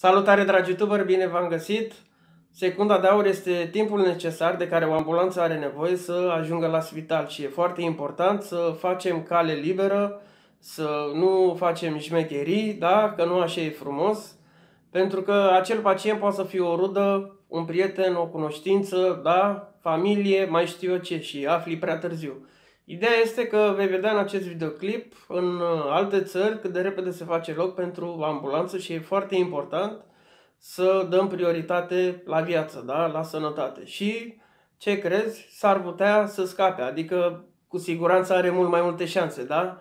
Salutare dragi youtuber, bine v-am găsit! Secunda de aur este timpul necesar de care o ambulanță are nevoie să ajungă la spital și e foarte important să facem cale liberă, să nu facem șmecherii, da? că nu așa e frumos, pentru că acel pacient poate să fie o rudă, un prieten, o cunoștință, da? familie, mai știu eu ce și afli prea târziu. Ideea este că vei vedea în acest videoclip în alte țări cât de repede se face loc pentru ambulanță și e foarte important să dăm prioritate la viață, da? la sănătate. Și ce crezi? S-ar putea să scape, adică cu siguranță are mult mai multe șanse, da?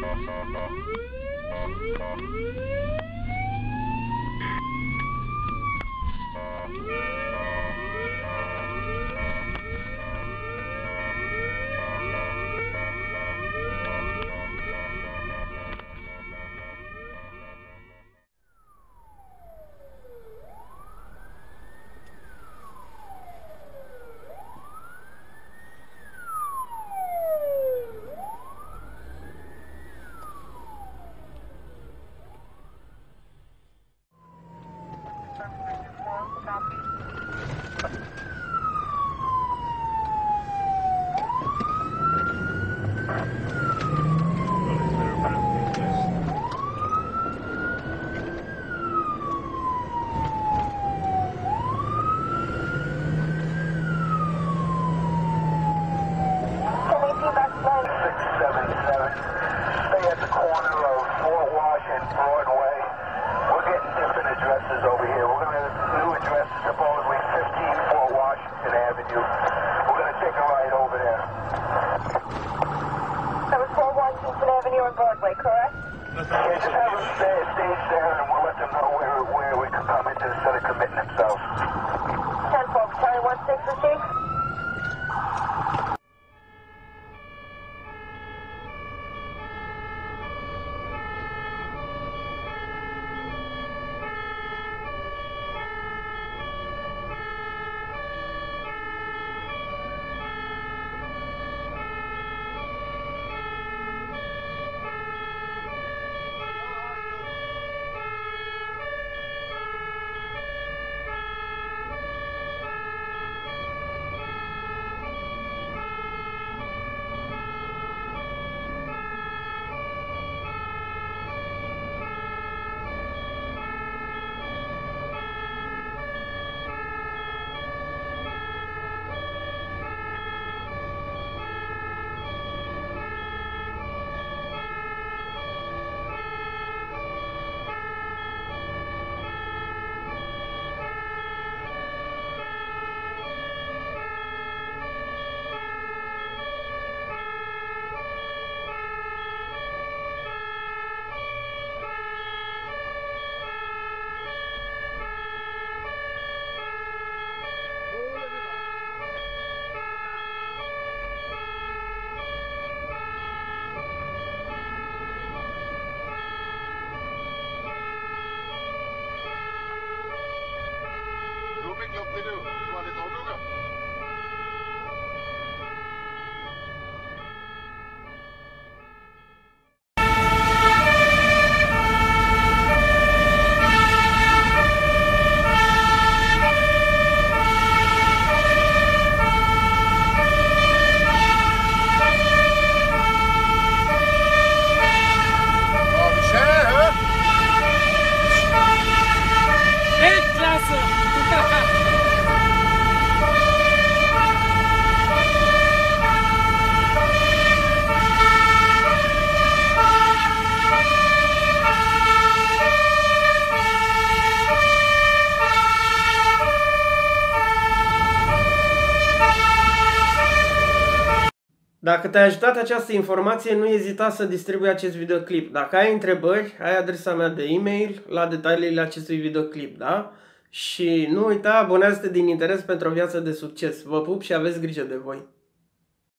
Thank you. That's 寄ってる。我 Dacă te-a ajutat această informație, nu ezita să distribui acest videoclip. Dacă ai întrebări, ai adresa mea de e-mail la detaliile acestui videoclip, da? Și nu uita, abonează-te din interes pentru o viață de succes. Vă pup și aveți grijă de voi!